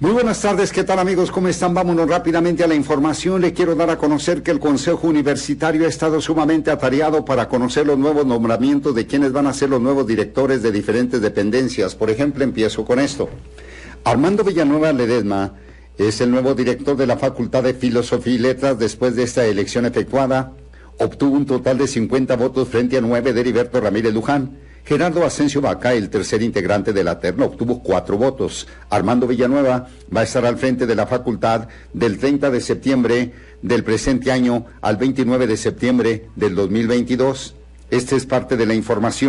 Muy buenas tardes, ¿qué tal amigos? ¿Cómo están? Vámonos rápidamente a la información. Le quiero dar a conocer que el Consejo Universitario ha estado sumamente atareado para conocer los nuevos nombramientos de quienes van a ser los nuevos directores de diferentes dependencias. Por ejemplo, empiezo con esto. Armando Villanueva Ledesma es el nuevo director de la Facultad de Filosofía y Letras después de esta elección efectuada. Obtuvo un total de 50 votos frente a 9 de Heriberto Ramírez Luján. Gerardo Asensio Vaca, el tercer integrante de la terna, obtuvo cuatro votos. Armando Villanueva va a estar al frente de la facultad del 30 de septiembre del presente año al 29 de septiembre del 2022. Esta es parte de la información.